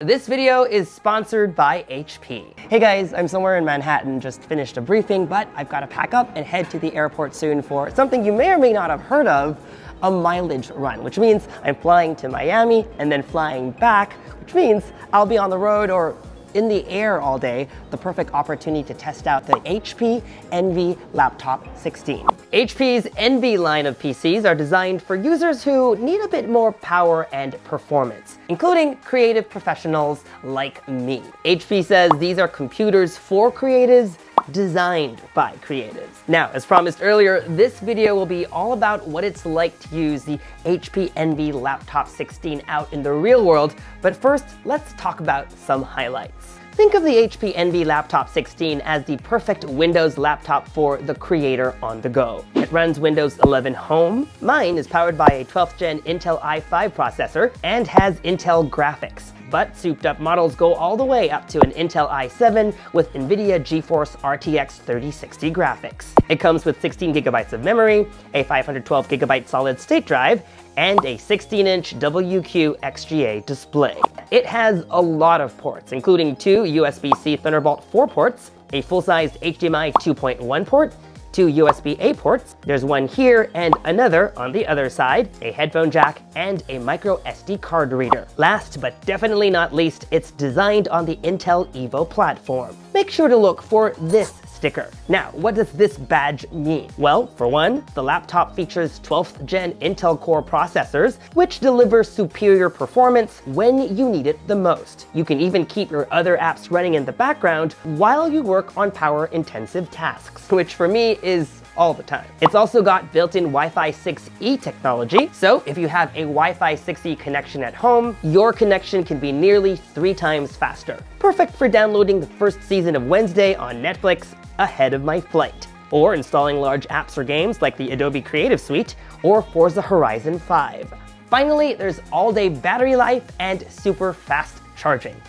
This video is sponsored by HP. Hey guys, I'm somewhere in Manhattan, just finished a briefing, but I've got to pack up and head to the airport soon for something you may or may not have heard of, a mileage run, which means I'm flying to Miami and then flying back, which means I'll be on the road or in the air all day, the perfect opportunity to test out the HP Envy Laptop 16. HP's Envy line of PCs are designed for users who need a bit more power and performance, including creative professionals like me. HP says these are computers for creatives designed by creatives. Now, as promised earlier, this video will be all about what it's like to use the HP Envy Laptop 16 out in the real world, but first, let's talk about some highlights. Think of the HP Envy Laptop 16 as the perfect Windows laptop for the creator on the go. It runs Windows 11 Home. Mine is powered by a 12th gen Intel i5 processor and has Intel graphics but souped up models go all the way up to an Intel i7 with NVIDIA GeForce RTX 3060 graphics. It comes with 16 gigabytes of memory, a 512 gigabyte solid state drive, and a 16-inch WQ XGA display. It has a lot of ports, including two USB-C Thunderbolt 4 ports, a full-sized HDMI 2.1 port, two USB-A ports. There's one here and another on the other side, a headphone jack, and a micro SD card reader. Last but definitely not least, it's designed on the Intel Evo platform. Make sure to look for this sticker. Now, what does this badge mean? Well, for one, the laptop features 12th gen Intel Core processors, which deliver superior performance when you need it the most. You can even keep your other apps running in the background while you work on power intensive tasks, which for me is all the time. It's also got built-in Wi-Fi 6E technology, so if you have a Wi-Fi 6E connection at home, your connection can be nearly three times faster. Perfect for downloading the first season of Wednesday on Netflix ahead of my flight, or installing large apps or games like the Adobe Creative Suite or Forza Horizon 5. Finally, there's all-day battery life and super fast charging.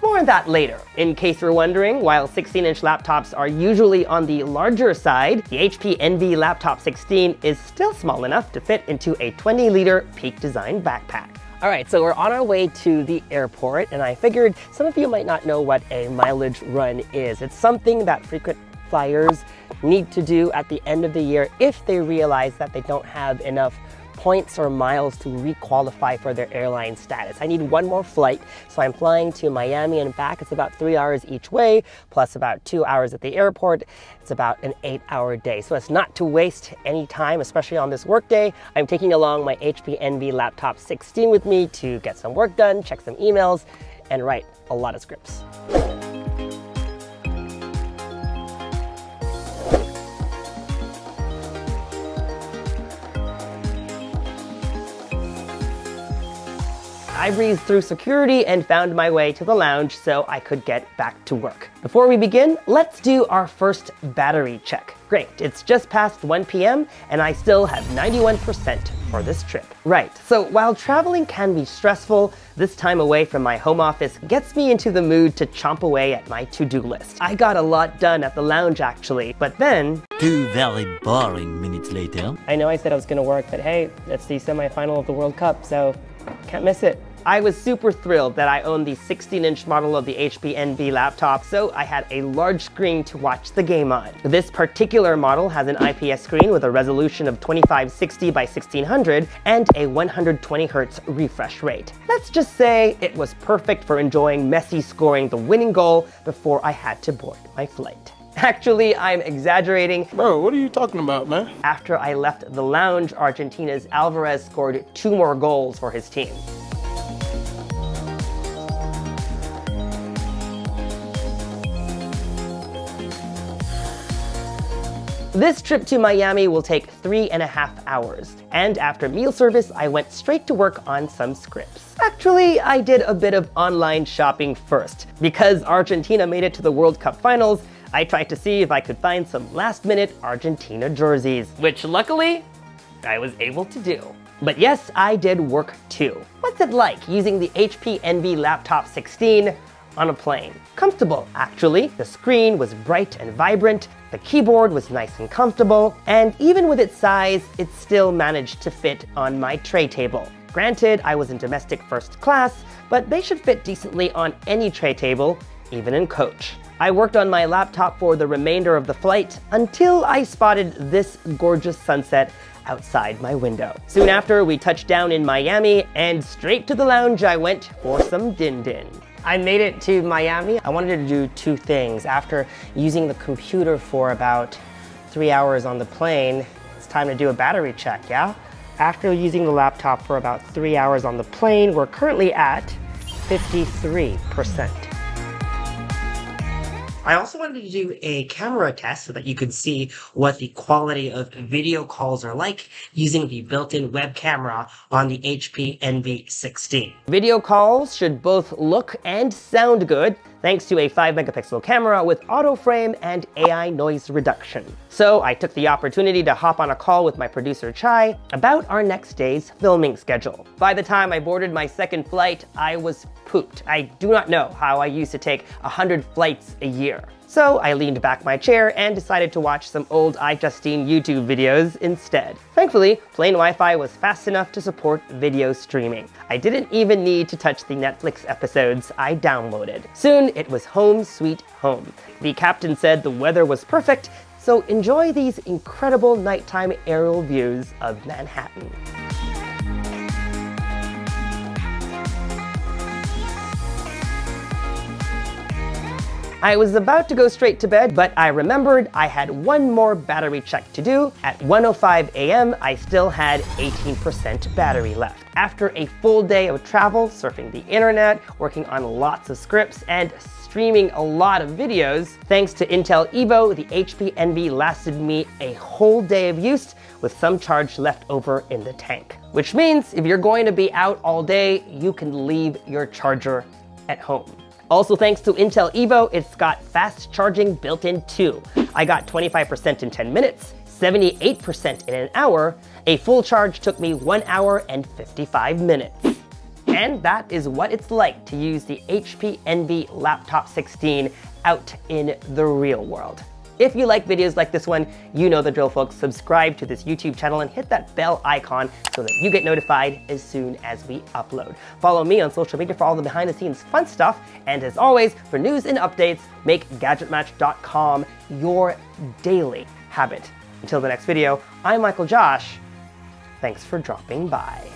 More on that later. In case you're wondering, while 16-inch laptops are usually on the larger side, the HP Envy Laptop 16 is still small enough to fit into a 20-liter Peak Design backpack. All right, so we're on our way to the airport, and I figured some of you might not know what a mileage run is. It's something that frequent flyers need to do at the end of the year if they realize that they don't have enough points or miles to requalify for their airline status. I need one more flight, so I'm flying to Miami and back. It's about three hours each way, plus about two hours at the airport. It's about an eight hour day. So it's not to waste any time, especially on this work day. I'm taking along my HP Envy Laptop 16 with me to get some work done, check some emails, and write a lot of scripts. I breezed through security and found my way to the lounge so I could get back to work. Before we begin, let's do our first battery check. Great, it's just past 1 p.m. and I still have 91% for this trip. Right, so while traveling can be stressful, this time away from my home office gets me into the mood to chomp away at my to-do list. I got a lot done at the lounge actually, but then... Two very boring minutes later. I know I said I was gonna work, but hey, it's the semifinal of the World Cup, so can't miss it. I was super thrilled that I owned the 16-inch model of the HP Envy laptop, so I had a large screen to watch the game on. This particular model has an IPS screen with a resolution of 2560 by 1600 and a 120Hz refresh rate. Let's just say it was perfect for enjoying Messi scoring the winning goal before I had to board my flight. Actually, I'm exaggerating. Bro, what are you talking about, man? After I left the lounge, Argentina's Alvarez scored two more goals for his team. This trip to Miami will take three and a half hours, and after meal service, I went straight to work on some scripts. Actually, I did a bit of online shopping first. Because Argentina made it to the World Cup finals, I tried to see if I could find some last minute Argentina jerseys, which luckily, I was able to do. But yes, I did work too. What's it like using the HP Envy Laptop 16 on a plane. Comfortable, actually. The screen was bright and vibrant, the keyboard was nice and comfortable, and even with its size, it still managed to fit on my tray table. Granted, I was in domestic first class, but they should fit decently on any tray table, even in coach. I worked on my laptop for the remainder of the flight until I spotted this gorgeous sunset outside my window. Soon after, we touched down in Miami and straight to the lounge I went for some din din. I made it to Miami. I wanted to do two things. After using the computer for about three hours on the plane, it's time to do a battery check, yeah? After using the laptop for about three hours on the plane, we're currently at 53%. I also wanted to do a camera test so that you could see what the quality of video calls are like using the built-in web camera on the HP Envy 16. Video calls should both look and sound good thanks to a 5 megapixel camera with auto frame and AI noise reduction. So I took the opportunity to hop on a call with my producer Chai about our next day's filming schedule. By the time I boarded my second flight, I was pooped. I do not know how I used to take 100 flights a year. So I leaned back my chair and decided to watch some old iJustine YouTube videos instead. Thankfully, plane Wi-Fi was fast enough to support video streaming. I didn't even need to touch the Netflix episodes I downloaded. Soon, it was home sweet home. The captain said the weather was perfect, so enjoy these incredible nighttime aerial views of Manhattan. I was about to go straight to bed, but I remembered I had one more battery check to do. At 1.05 a.m., I still had 18% battery left. After a full day of travel, surfing the internet, working on lots of scripts, and streaming a lot of videos, thanks to Intel Evo, the HP Envy lasted me a whole day of use with some charge left over in the tank. Which means if you're going to be out all day, you can leave your charger at home. Also thanks to Intel Evo, it's got fast charging built in too. I got 25% in 10 minutes, 78% in an hour. A full charge took me 1 hour and 55 minutes. And that is what it's like to use the HP Envy Laptop 16 out in the real world. If you like videos like this one, you know the drill folks. Subscribe to this YouTube channel and hit that bell icon so that you get notified as soon as we upload. Follow me on social media for all the behind the scenes fun stuff. And as always, for news and updates, make GadgetMatch.com your daily habit. Until the next video, I'm Michael Josh. Thanks for dropping by.